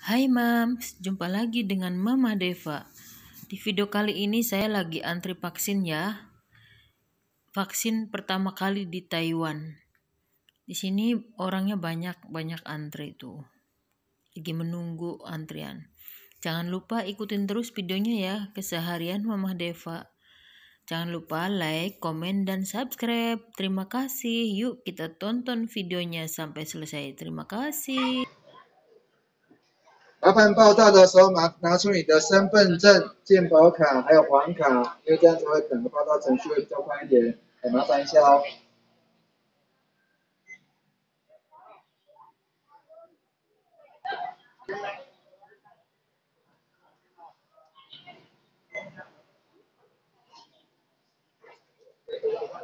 Hai Mams, jumpa lagi dengan Mama Deva. Di video kali ini saya lagi antri vaksin ya. Vaksin pertama kali di Taiwan. Di sini orangnya banyak-banyak antri tuh. Lagi menunggu antrian. Jangan lupa ikutin terus videonya ya, keseharian Mama Deva. Jangan lupa like, komen, dan subscribe. Terima kasih. Yuk kita tonton videonya sampai selesai. Terima kasih. 麻烦报道的时候拿拿出你的身份证、健保卡还有黄卡，因为这样子会整个报道程序会较快一点，麻烦一下。哦。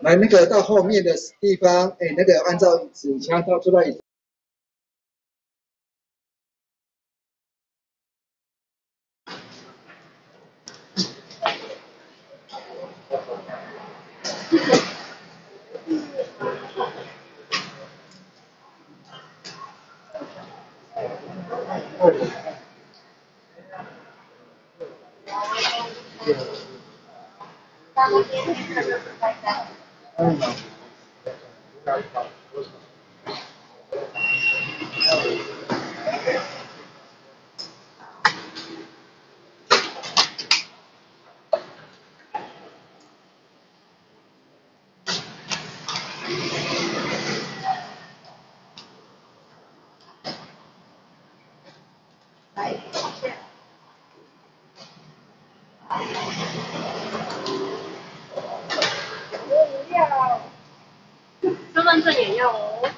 来那个到后面的地方，哎，那个按照纸签到做到。那我今天这就是在家。嗯。这份也要哦。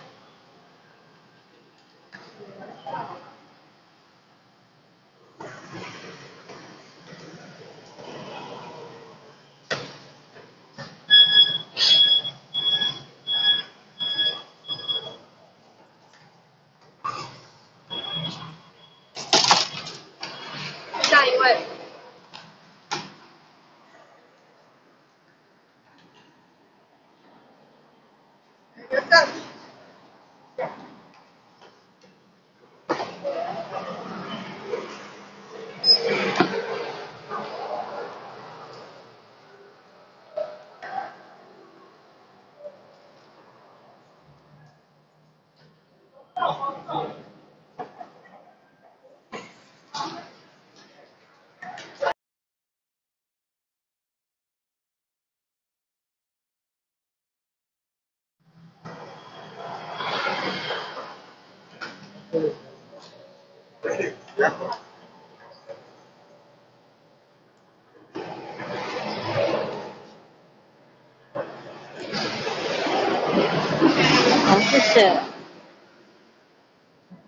好，谢谢。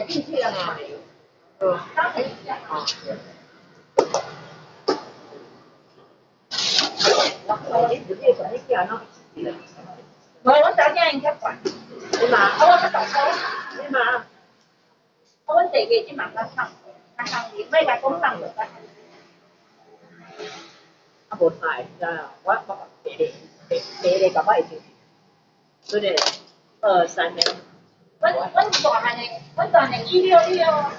得进去了嘛。嗯。哎。好。我我打架人家管，对嘛？啊，我不懂车，对嘛？啊，我这个就马上上，马上你每个工上了吧？啊，不太，啊，我我别的别的搞不好就，对不对？二三年。我我段下呢，我段下一疗医一医疗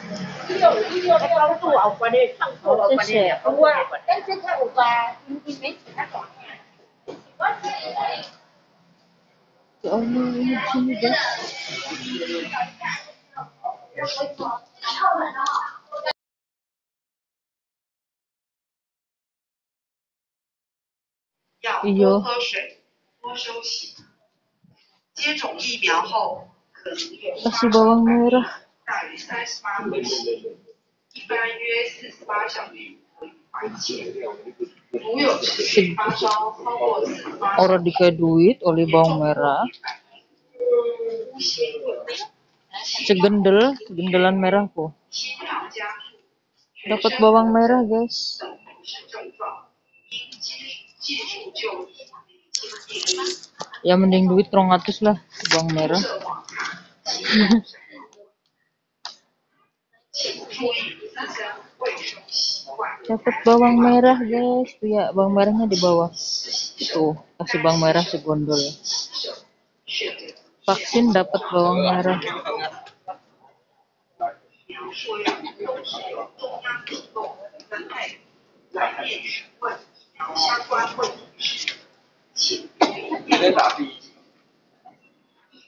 医疗医疗做关嘞，康复后关嘞，好啊。等身体有劲，我身体有劲。要多喝水，多休息，接种疫苗后。kasih bawang merah orang dikasih duit oleh bawang merah segendel gendelan merahku dapat bawang merah guys ya mending duit 200 lah bawang merah dapat bawang merah guys tuh ya bawang merahnya di bawah tuh kasih bawang merah si gondol. vaksin dapat bawang merah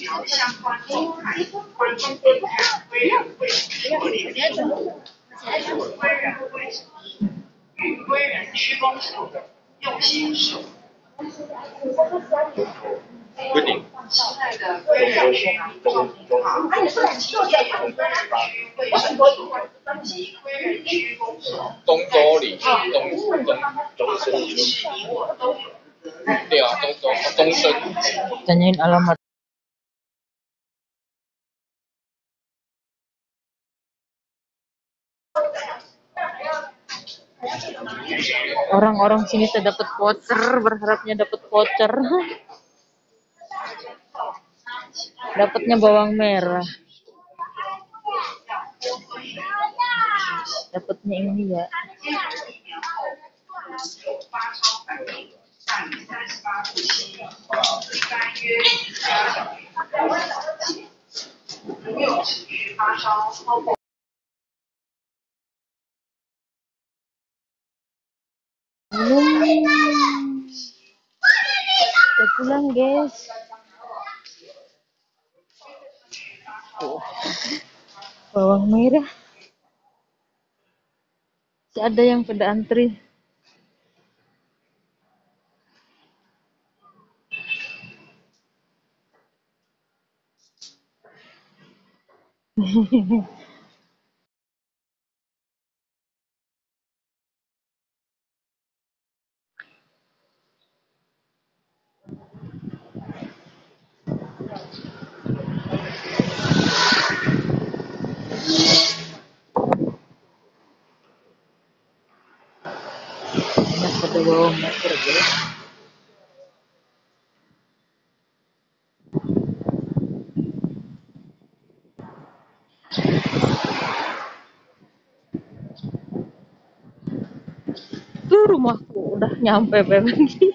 苗乡关中，关中关中归人归，故里别走。别人归人归的归人屈弓好。东周里，东东东升对啊，东东东升。问一下，你家 orang-orang sini saya dapat voucher berharapnya dapat voucher dapatnya bawang merah dapatnya ini ya Udah pulang guys. Bawang merah. Si ada yang pada antri. Hehehe. Tuh rumahku udah nyampe pengen